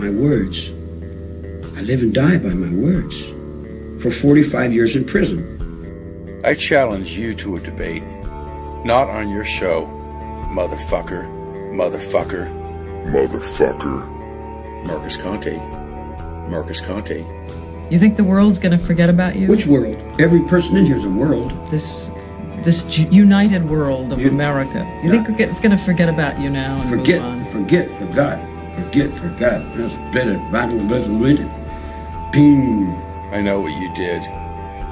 my words. I live and die by my words. For 45 years in prison. I challenge you to a debate. Not on your show, motherfucker, motherfucker, Motherfucker. Marcus Conte, Marcus Conte. You think the world's going to forget about you? Which world? Every person in here is a world. this this united world of You- America? You think it's going to forget about you now and Forget, move on? forget, forgot. Forget, forgot. That's better. Battle, battle, with it. Ping. I know what you did.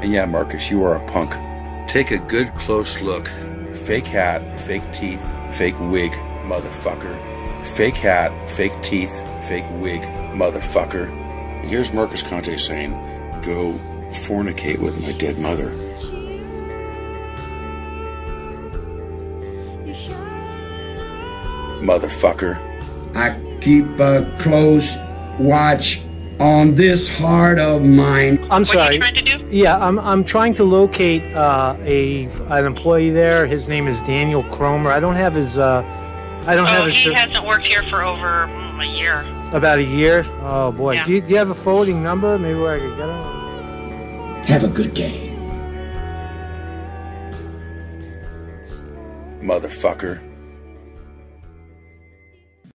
And yeah, Marcus, you are a punk. Take a good close look. Fake hat, fake teeth, fake wig, motherfucker. Fake hat, fake teeth, fake wig, motherfucker. And here's Marcus Conte saying, go fornicate with my dead mother. Motherfucker. I keep a close watch on this heart of mine. I'm What are sorry. you trying to do? Yeah, I'm, I'm trying to locate uh, a an employee there. His name is Daniel Cromer. I don't have his. Uh, I don't have Oh, his. he hasn't worked here for over mm, a year. about a year. Oh boy. Yeah. Do, you, do you have a forwarding number? Maybe where I could get him. Have a good day. Motherfucker.